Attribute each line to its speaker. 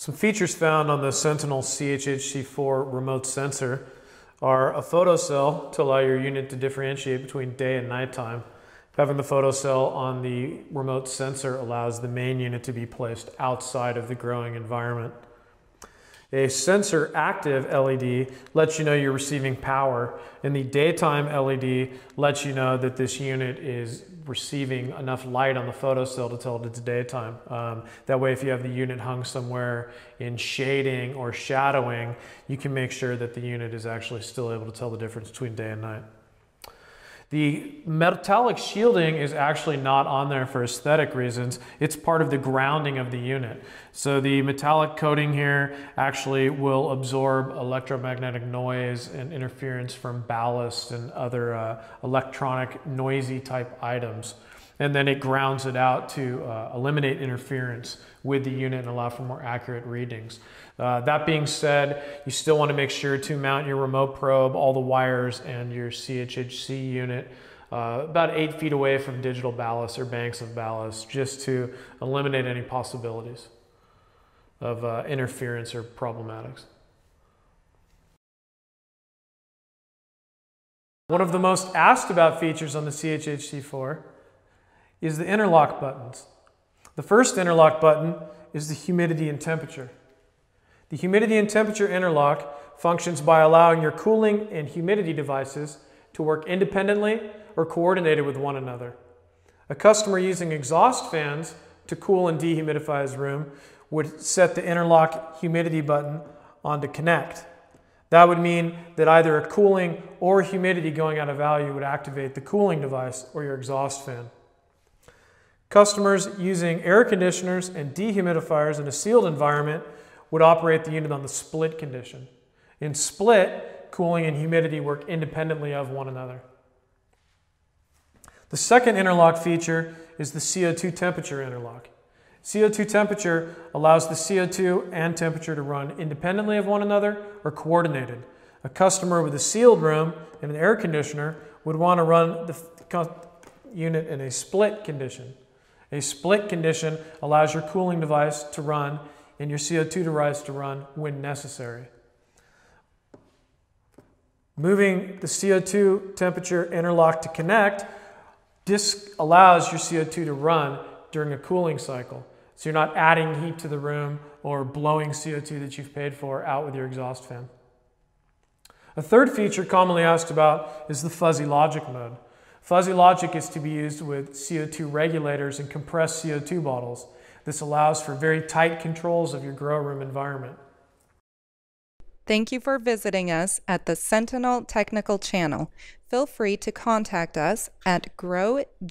Speaker 1: Some features found on the Sentinel CHHC4 remote sensor are a photocell to allow your unit to differentiate between day and nighttime. Having the photocell on the remote sensor allows the main unit to be placed outside of the growing environment. A sensor active LED lets you know you're receiving power, and the daytime LED lets you know that this unit is receiving enough light on the photocell to tell it it's daytime. Um, that way, if you have the unit hung somewhere in shading or shadowing, you can make sure that the unit is actually still able to tell the difference between day and night. The metallic shielding is actually not on there for aesthetic reasons. It's part of the grounding of the unit. So the metallic coating here actually will absorb electromagnetic noise and interference from ballast and other uh, electronic noisy type items. And then it grounds it out to uh, eliminate interference with the unit and allow for more accurate readings. Uh, that being said, you still want to make sure to mount your remote probe, all the wires, and your CHHC unit uh, about eight feet away from digital ballast or banks of ballast just to eliminate any possibilities of uh, interference or problematics. One of the most asked about features on the CHHC4 is the interlock buttons. The first interlock button is the humidity and temperature. The humidity and temperature interlock functions by allowing your cooling and humidity devices to work independently or coordinated with one another. A customer using exhaust fans to cool and dehumidify his room would set the interlock humidity button on to connect. That would mean that either a cooling or humidity going out of value would activate the cooling device or your exhaust fan. Customers using air conditioners and dehumidifiers in a sealed environment would operate the unit on the split condition. In split, cooling and humidity work independently of one another. The second interlock feature is the CO2 temperature interlock. CO2 temperature allows the CO2 and temperature to run independently of one another or coordinated. A customer with a sealed room and an air conditioner would want to run the unit in a split condition. A split condition allows your cooling device to run and your CO2 device to run when necessary. Moving the CO2 temperature interlock to connect this allows your CO2 to run during a cooling cycle. So you're not adding heat to the room or blowing CO2 that you've paid for out with your exhaust fan. A third feature commonly asked about is the fuzzy logic mode. Fuzzy logic is to be used with CO2 regulators and compressed CO2 bottles. This allows for very tight controls of your grow room environment.
Speaker 2: Thank you for visiting us at the Sentinel Technical Channel. Feel free to contact us at growgps.com.